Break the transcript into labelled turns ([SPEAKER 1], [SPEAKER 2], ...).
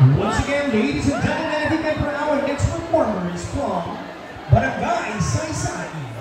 [SPEAKER 1] Once again, ladies and gentlemen, I think that for now it gets performers from Barangay Saysay.